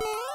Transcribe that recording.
you